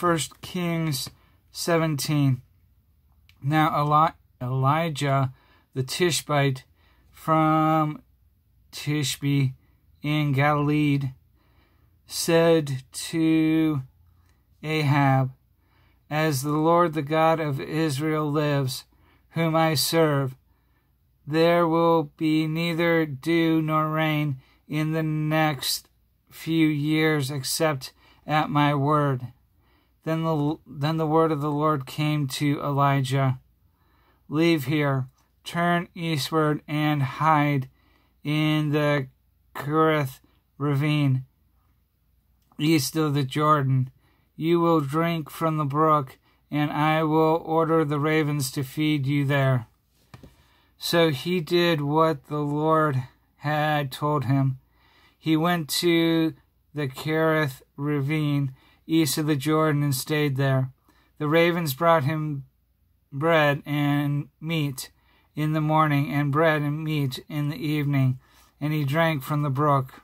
1 Kings 17. Now Eli- Elijah the Tishbite from Tishbe in Galilee said to Ahab, As the Lord the God of Israel lives, whom I serve, there will be neither dew nor rain in the next few years except at my word. Then the, then the word of the Lord came to Elijah Leave here, turn eastward, and hide in the Kerith ravine east of the Jordan. You will drink from the brook, and I will order the ravens to feed you there. So he did what the Lord had told him. He went to the Kerith ravine east of the Jordan and stayed there. The ravens brought him bread and meat in the morning, and bread and meat in the evening, and he drank from the brook.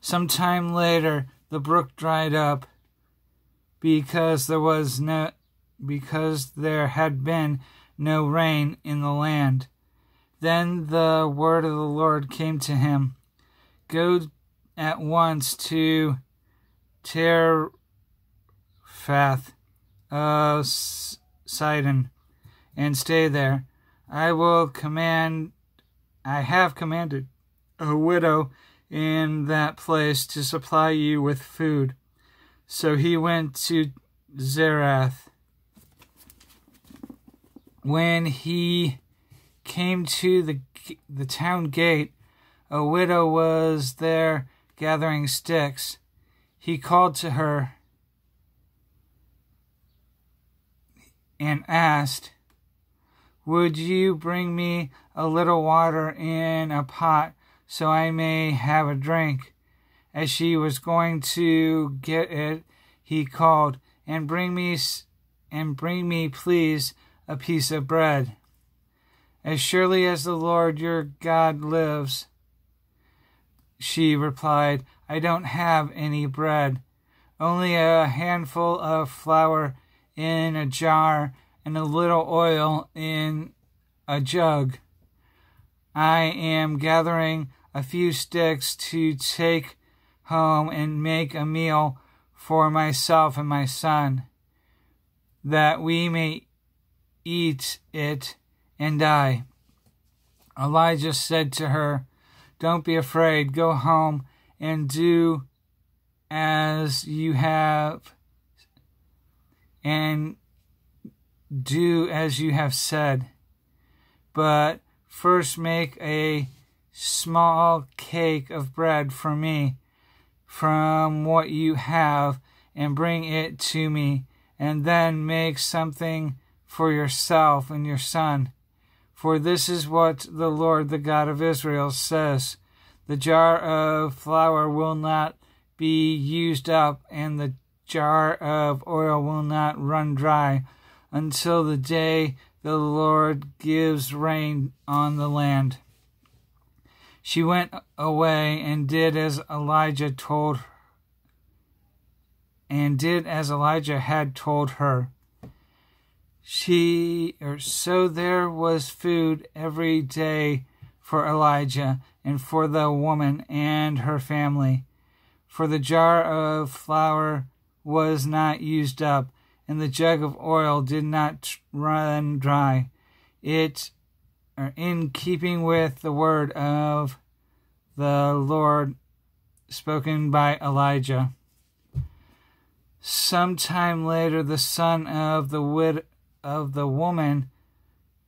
Some time later, the brook dried up because there was no because there had been no rain in the land. Then the word of the Lord came to him Go at once to Zarephath of uh, Sidon and stay there. I will command, I have commanded a widow in that place to supply you with food. So he went to Zarephath. When he came to the the town gate, a widow was there gathering sticks. He called to her and asked, Would you bring me a little water in a pot so I may have a drink? As she was going to get it, he called, And bring me, and bring me, please, a piece of bread. As surely as the Lord your God lives, she replied, I don't have any bread, only a handful of flour in a jar and a little oil in a jug. I am gathering a few sticks to take home and make a meal for myself and my son, that we may eat it and die. Elijah said to her, Don't be afraid. Go home and do as you have, and do as you have said. But first make a small cake of bread for me from what you have, and bring it to me, and then make something for yourself and your son. For this is what the Lord, the God of Israel, says The jar of flour will not be used up, and the jar of oil will not run dry until the day the Lord gives rain on the land. She went away and did as Elijah told her, and did as Elijah had told her she or so there was food every day for Elijah and for the woman and her family. For the jar of flour was not used up, and the jug of oil did not run dry. It in keeping with the word of the Lord spoken by Elijah. Sometime later, the son of the widow of the woman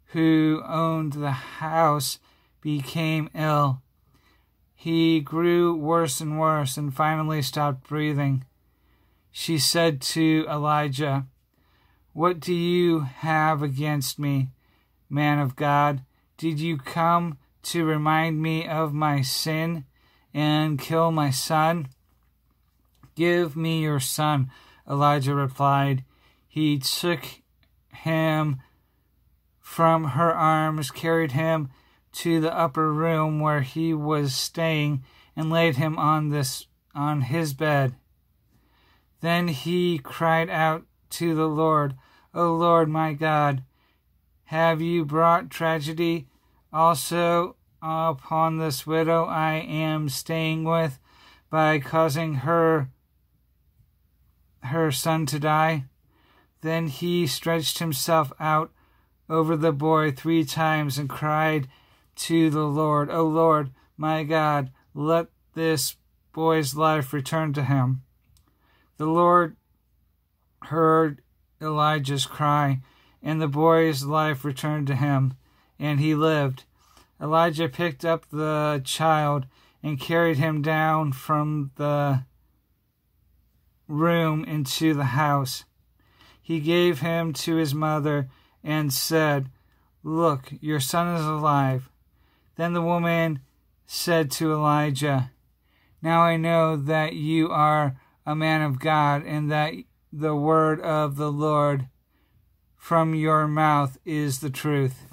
who owned the house became ill. He grew worse and worse and finally stopped breathing. She said to Elijah, What do you have against me, man of God? Did you come to remind me of my sin and kill my son? Give me your son, Elijah replied. He took him from her arms, carried him to the upper room where he was staying, and laid him on this on his bed. Then he cried out to the Lord, O Lord my God, have you brought tragedy also upon this widow I am staying with by causing her her son to die? Then he stretched himself out over the boy three times and cried to the Lord, O Lord, my God, let this boy's life return to him. The Lord heard Elijah's cry, and the boy's life returned to him, and he lived. Elijah picked up the child and carried him down from the room into the house. He gave him to his mother and said, Look, your son is alive. Then the woman said to Elijah, Now I know that you are a man of God, and that the word of the Lord from your mouth is the truth.